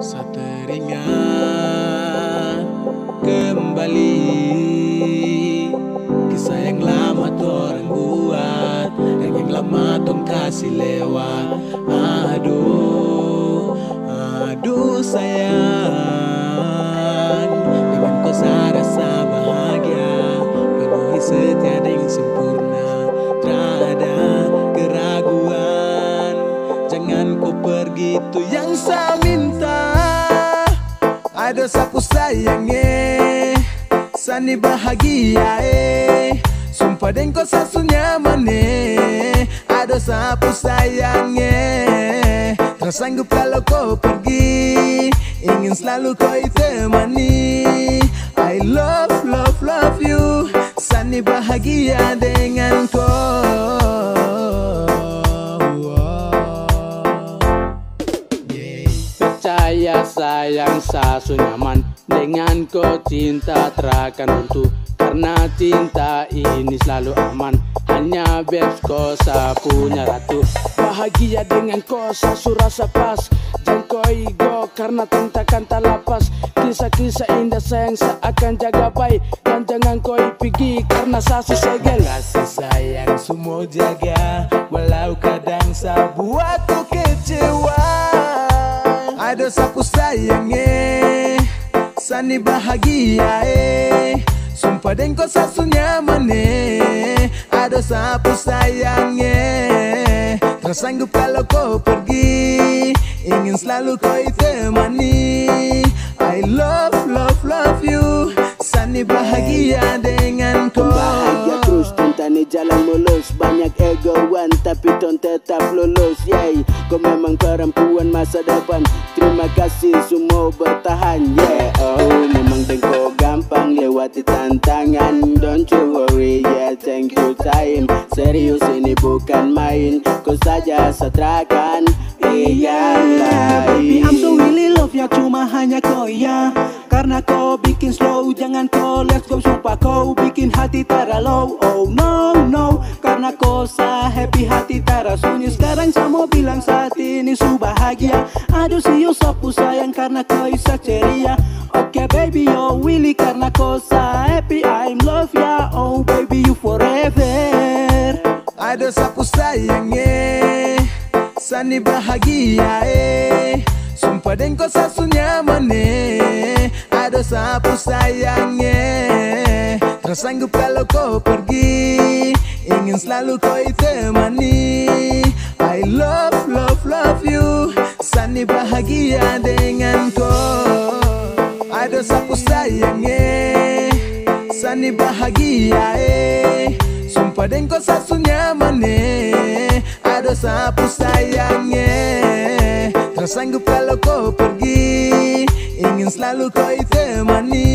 Sateringat kembali. Kisah yang lama orang buat Dan yang lama tuh kasih lewat. Aduh, aduh sayang ada sapu sayangnya Sani bahagia eh. Sumpah den kau sasu nyaman eh. Ada sapu sayangnya Tersanggup kalau kau pergi. Ingin selalu kau temani I love, love, love you Sani bahagia dengan Percaya sayang sasu nyaman Dengan kau cinta terakan runtuh. Karena cinta ini selalu aman Hanya bebs kau punya ratu. Bahagia dengan kau sasu rasa pas Jangan kau ego karena tentakan tak lapas. Kisah-kisah indah sayang seakan jaga baik Dan jangan kau pergi karena sasu segel. Kasih sayang semua jaga Walau kadang saya buat kecewa Ada sapu sayangnya Sani bahagia eh Sumpah den kau sasu nyaman eh Ada sapu sayangnya Tersanggup kalau kau pergi Ingin selalu kau temani I love, love, love you Sani bahagia perempuan masa depan. Terima kasih semua bertahan Yeah, oh memang dengko gampang lewati tantangan. Don't you worry, yeah thank you time. Serius ini bukan main. Kau saja satrakan Iyalah. Baby I'm so really love ya cuma hanya kau ya Karena kau bikin slow jangan kau let's go Sumpah. Kau bikin hati tara low Oh no no. Karena kau sa happy hati tara sunyi. Sekarang saya mau bilang saat ini su bahagia. Aduh si sapu sayang karena kau isa ceria. Okay, baby yo Willy karena kau sa happy I'm love ya. Oh baby you forever. Ada sapu sayangnya Sani bahagia eh. Sumpah den kau sasu nyaman eh Ada sapu sayangnya. Tersanggup kalau kau pergi Ingin selalu kau temani. I love, love, love you. Sani bahagia dengan kau. Ada sapu sayangnya. Sani bahagia eh. Sumpah den kau sasu nyaman eh. Ada sapu sayangnya. Tersanggup kalau kau pergi Ingin selalu kau temani